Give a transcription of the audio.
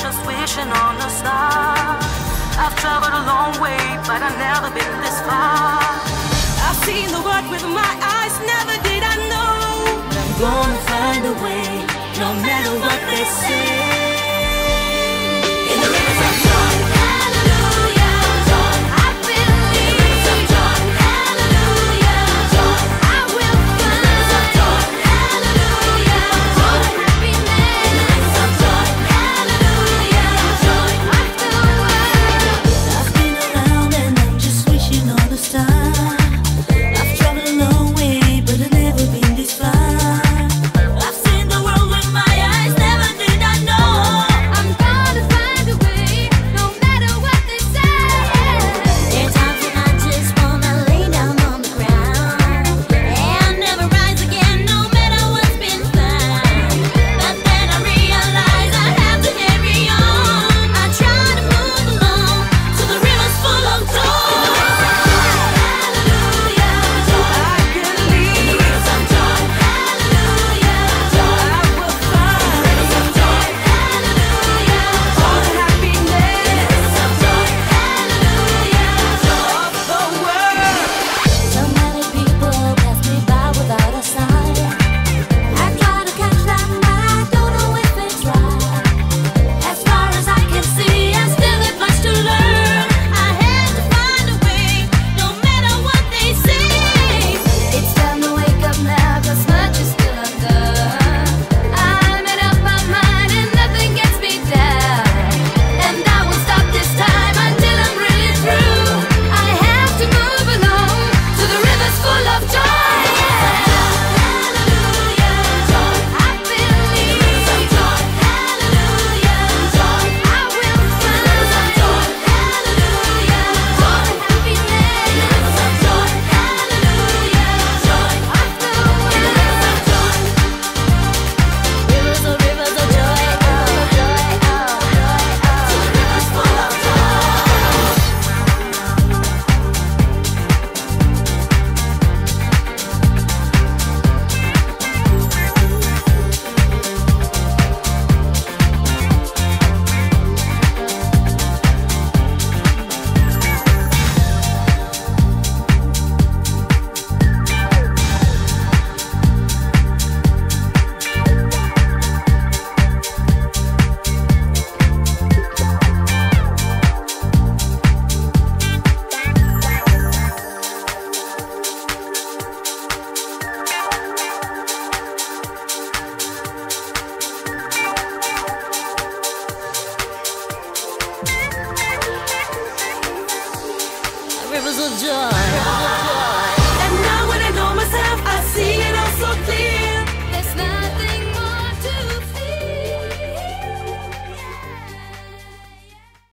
just wishing on a star. I've traveled a long way, but I've never been this far. I've seen the world with my eyes, never did I know. I'm gonna find a way, no matter what they say. of joy.